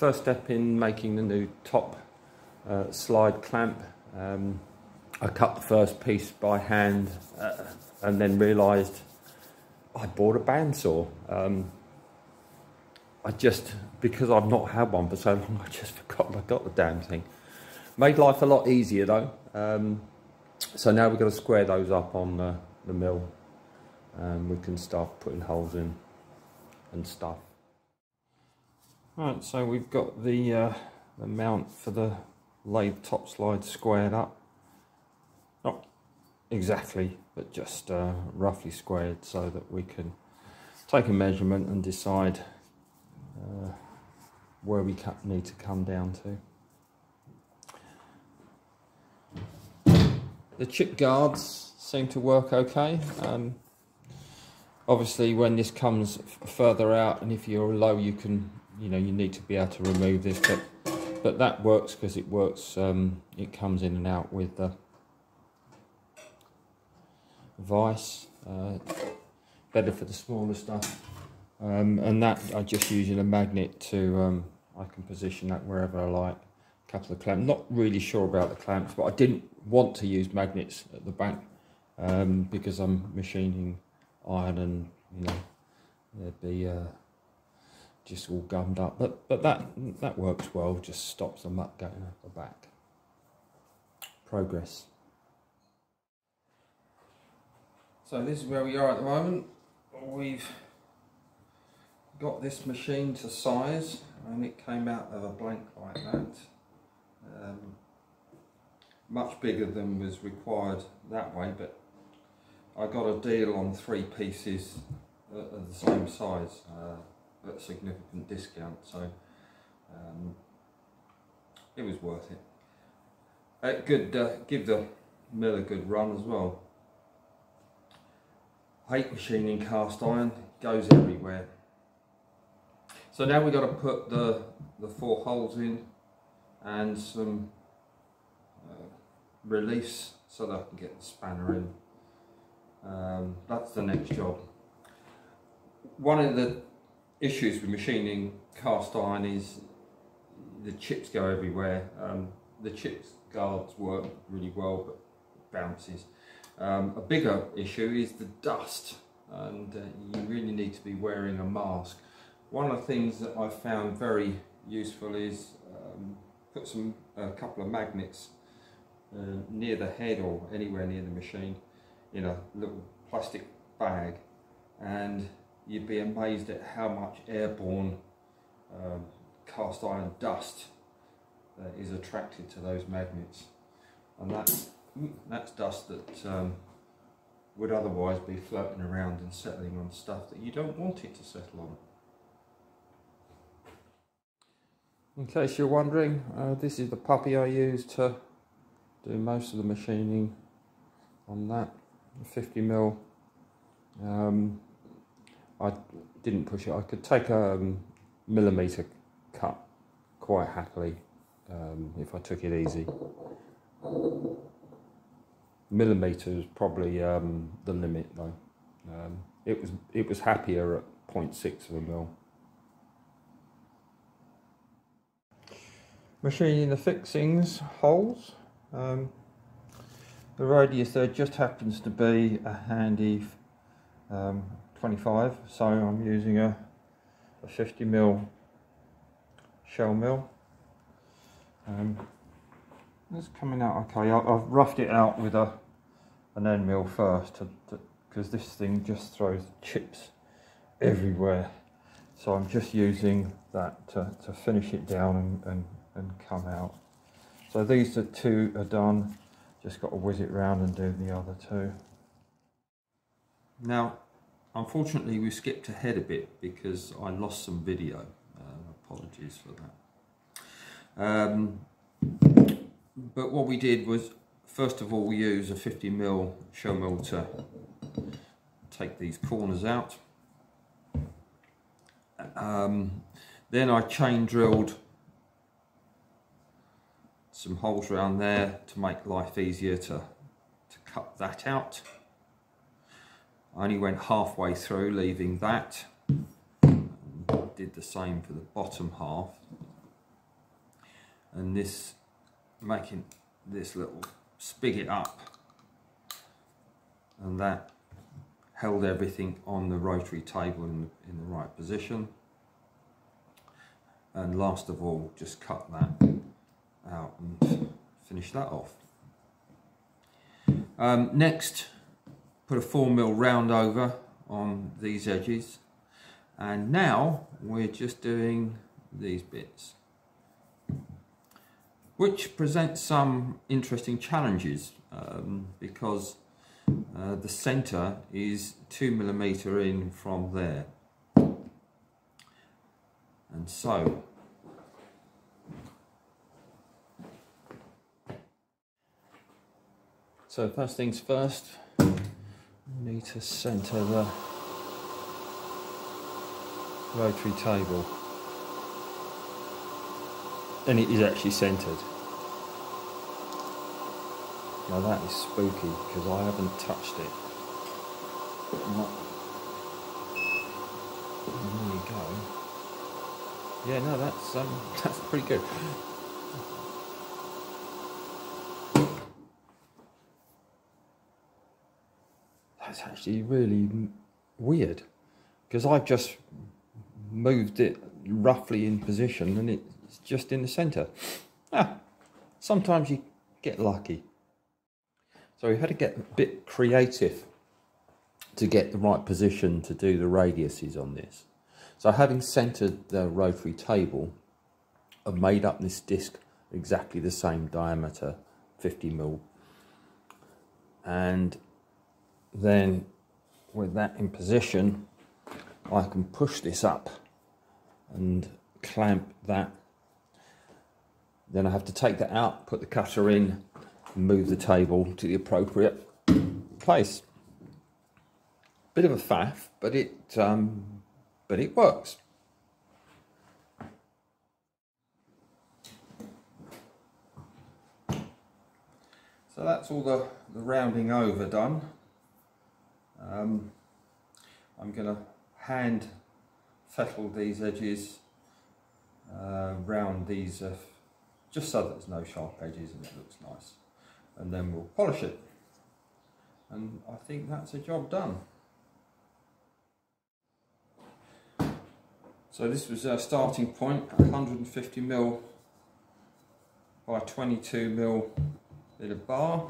first step in making the new top uh, slide clamp. Um, I cut the first piece by hand uh, and then realised I bought a bandsaw. Um, I just, because I've not had one for so long, I just forgot I got the damn thing. Made life a lot easier though. Um, so now we've got to square those up on the, the mill and we can start putting holes in and stuff. Right, so we've got the, uh, the mount for the lathe top slide squared up. Not exactly, but just uh, roughly squared so that we can take a measurement and decide uh, where we need to come down to. The chip guards seem to work okay. Um, obviously when this comes further out and if you're low you can you know you need to be able to remove this but but that works because it works um, it comes in and out with the vice uh, better for the smaller stuff. Um, and that I'm just using a magnet to um, I can position that wherever I like. A couple of clamps not really sure about the clamps but I didn't want to use magnets at the back um, because I'm machining iron and you know they'd be uh, just all gummed up. But but that that works well just stops the muck going out the back. Progress. So this is where we are at the moment. We've got this machine to size and it came out of a blank like that. Um, much bigger than was required that way but I got a deal on three pieces of the same size. Uh, at a significant discount so um, it was worth it. It could uh, give the mill a good run as well. Hate machining cast iron, goes everywhere. So now we've got to put the, the four holes in and some uh, reliefs so that I can get the spanner in. Um, that's the next job. One of the issues with machining cast iron is the chips go everywhere. Um, the chips guards work really well, but bounces. Um, a bigger issue is the dust, and uh, you really need to be wearing a mask. One of the things that I've found very useful is um, put some a couple of magnets uh, near the head or anywhere near the machine in a little plastic bag and you'd be amazed at how much airborne um, cast iron dust uh, is attracted to those magnets and that's, that's dust that um, would otherwise be floating around and settling on stuff that you don't want it to settle on. In case you're wondering, uh, this is the puppy I use to do most of the machining on that. 50 mil. Um, I didn't push it. I could take a um, millimeter cut quite happily um, if I took it easy. Millimeter is probably um, the limit though. Um, it was it was happier at 0.6 of a mil. Machining the fixings holes. Um, the radius there just happens to be a handy um, 25, so I'm using a, a 50 mil shell mill. Um, it's coming out okay. I, have roughed it out with a an end mill first because this thing just throws chips everywhere. So I'm just using that to, to finish it down and, and, and come out. So these are two are done just got to whiz it round and do the other two. Now, unfortunately we skipped ahead a bit because I lost some video. Uh, apologies for that. Um, but what we did was, first of all, we use a 50 mil shell mill to take these corners out. Um, then I chain drilled some holes around there to make life easier to, to cut that out. I only went halfway through leaving that. Did the same for the bottom half. and this making this little spigot up and that held everything on the rotary table in in the right position and last of all just cut that out and finish that off. Um, next put a 4 mil round over on these edges. And now we're just doing these bits which presents some interesting challenges um, because uh, the center is two millimeter in from there. And so so first things first need to center the rotary table. And it is actually centered now that is spooky because I haven't touched it. Not... there you go. Yeah no that's um that's pretty good actually really weird because I've just moved it roughly in position and it's just in the center. Ah, sometimes you get lucky. So we had to get a bit creative to get the right position to do the radiuses on this. So having centered the rotary table, I've made up this disc exactly the same diameter, 50 mil. And then with that in position, I can push this up and clamp that. Then I have to take that out, put the cutter in, move the table to the appropriate place. Bit of a faff, but it um, but it works. So that's all the, the rounding over done. Um, I'm going to hand fettle these edges uh, round these uh, just so that there's no sharp edges and it looks nice and then we'll polish it and I think that's a job done. So this was our starting point, 150 mil by 22 mil bit of bar.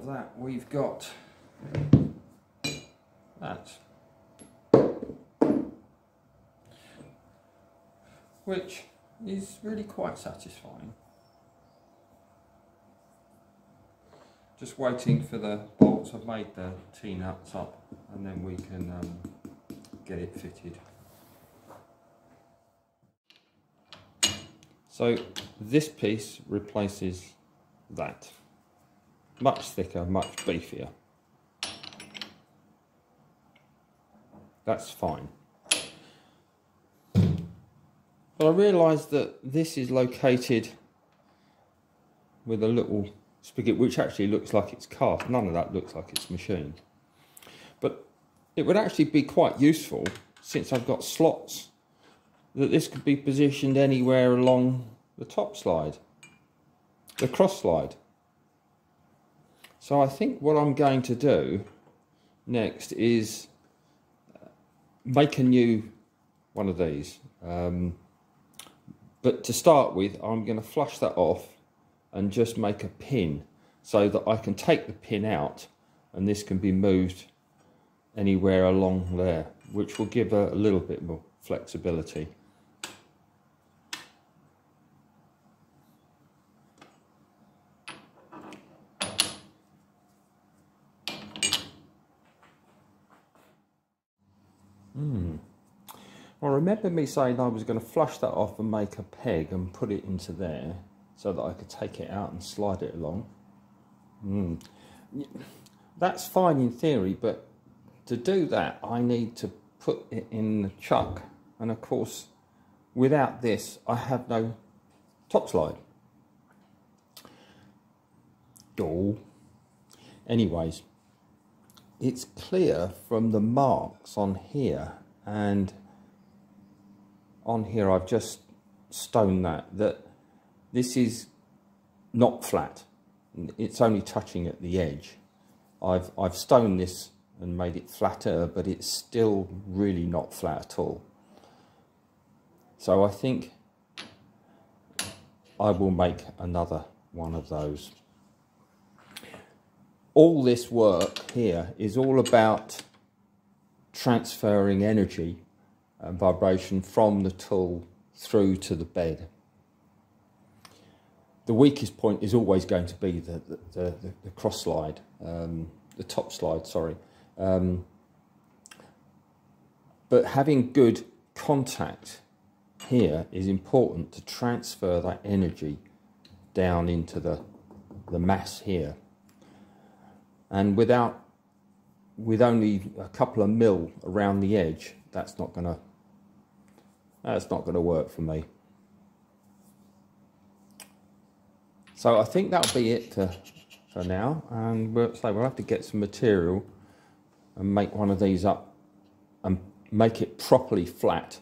of that we've got. That. Which is really quite satisfying. Just waiting for the bolts I've made the T-nuts up and then we can um, get it fitted. So this piece replaces that much thicker, much beefier. That's fine. But I realised that this is located with a little spigot which actually looks like it's cast. None of that looks like it's machined. But it would actually be quite useful since I've got slots that this could be positioned anywhere along the top slide, the cross slide. So I think what I'm going to do next is uh, make a new one of these. Um, but to start with, I'm going to flush that off and just make a pin so that I can take the pin out and this can be moved anywhere along there, which will give a, a little bit more flexibility. Hmm. Well, remember me saying I was going to flush that off and make a peg and put it into there so that I could take it out and slide it along. Hmm. That's fine in theory, but to do that, I need to put it in the chuck. And of course, without this, I have no top slide. Oh. Anyways, it's clear from the marks on here and on here I've just stoned that, that this is not flat. It's only touching at the edge. I've, I've stoned this and made it flatter, but it's still really not flat at all. So I think I will make another one of those. All this work here is all about transferring energy and vibration from the tool through to the bed. The weakest point is always going to be the, the, the, the cross slide, um, the top slide, sorry. Um, but having good contact here is important to transfer that energy down into the, the mass here. And without, with only a couple of mil around the edge, that's not going to that's not to work for me. So I think that'll be it for, for now. And we'll, so we'll have to get some material and make one of these up and make it properly flat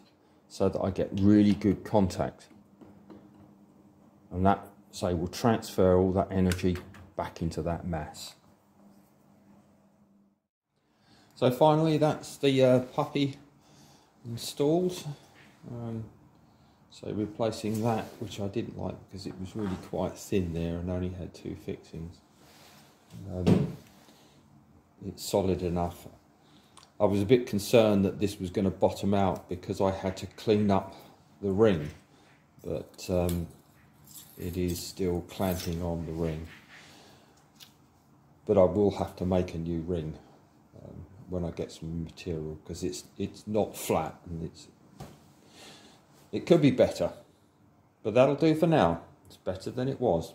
so that I get really good contact. And that, say, will transfer all that energy back into that mass. So finally, that's the uh, puppy installed. Um, so replacing that, which I didn't like because it was really quite thin there and only had two fixings. Um, it's solid enough. I was a bit concerned that this was going to bottom out because I had to clean up the ring, but um, it is still clamping on the ring. But I will have to make a new ring when I get some material because it's it's not flat and it's it could be better, but that'll do for now. It's better than it was.